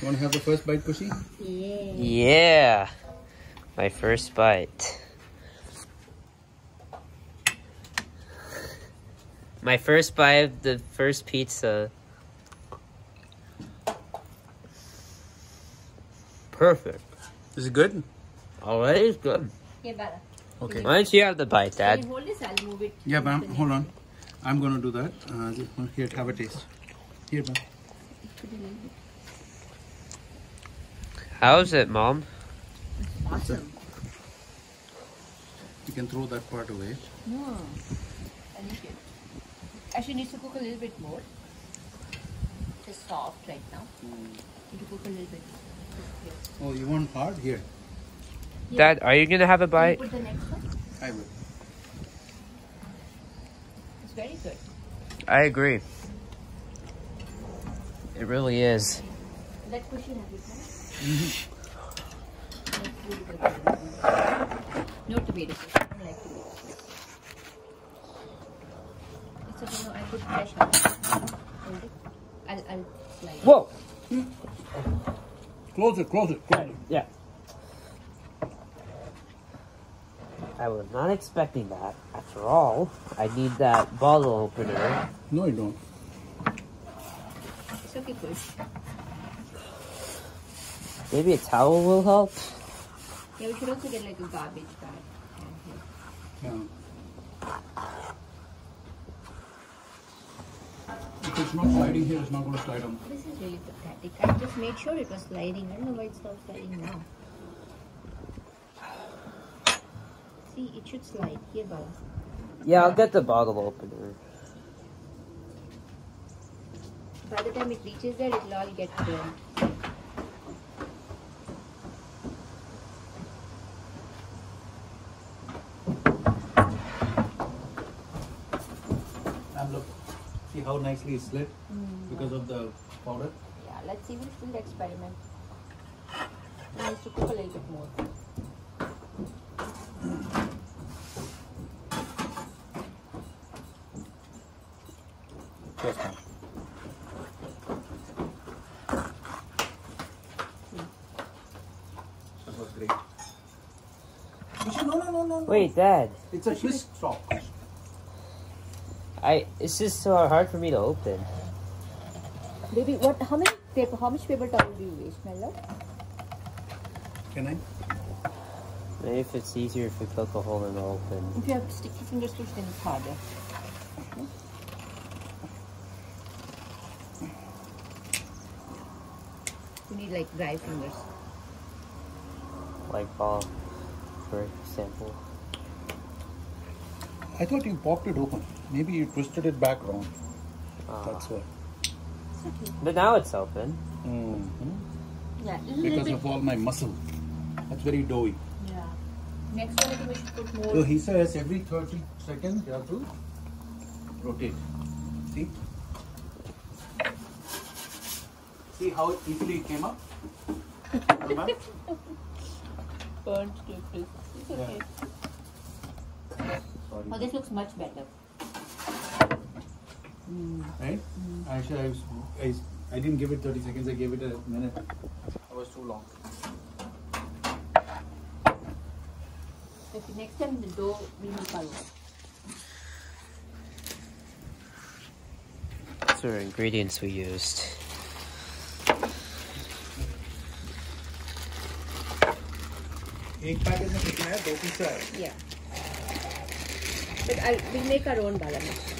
You want to have the first bite, Kushi? Yeah. Yeah. My first bite. My first bite of the first pizza. Perfect. Is it good? Already it is good. Yeah, Bala. Okay. Why don't you have the bite, Can Dad? you hold this? I'll move it. Yeah, to Bam. Hold on. I'm going to do that. Uh, just- here, have a taste. Here, Bam. How's it, Mom? one. Awesome. You can throw that part away. No. I like it. Actually, needs to cook a little bit more. It's soft right now. Hmm. Need to cook a little bit. Oh, you want hard? Here. Dad, are you gonna have a Can you bite? put the next one. I will. It's very good. I agree. It really is. That cushion have you tried? No tomato sauce. I don't like tomato sauce. It's okay. No, I put fresh onion. I'll, I'll slide. it. Whoa! Close it, close it, close it. Yeah. I was not expecting that. After all, I need that bottle opener. No, you don't. It's okay, push. Maybe a towel will help. Yeah, we should also get like a garbage bag. Yeah. If it's not sliding here, it's not going to slide on. This is really pathetic. I just made sure it was sliding. I don't know why it's not sliding now. See, it should slide. Here, Bala. Yeah, I'll get the bottle opener. By the time it reaches there, it'll all get burned. And look, see how nicely it's slit mm-hmm. because of the powder. Yeah, let's see. We'll still experiment. It needs to cook a little bit more. Yes, ma'am. That was great. Kushi, No. Wait, Dad. It's a Swiss sock. I it's just so hard for me to open. Baby, what? How many paper? How much paper towel do you waste, my love? Can I? Maybe if it's easier if we poke a hole and open. If you have sticky fingers, push, then it's harder. You need like dry fingers. Like ball, for example. I thought you popped it open. Maybe you twisted it back wrong. Ah. That's why. Okay. But now it's open. Mhm. Yeah, Because bit. of all my muscle. That's very doughy. Yeah. Next one, we should put more. So he says every 30 seconds you have to rotate. See? See how easily it came up? Remember? burnt staples. It's okay. Sorry. Oh, this looks much better. Hmm. Right? Hmm. Actually, I, was, I, I didn't give it 30 seconds, I gave it a minute. That was too long. Okay, next time the dough will be colored. These are ingredients we used. एक packet में कितना है? दो piece का है। या but I will make our own बाला मिर्च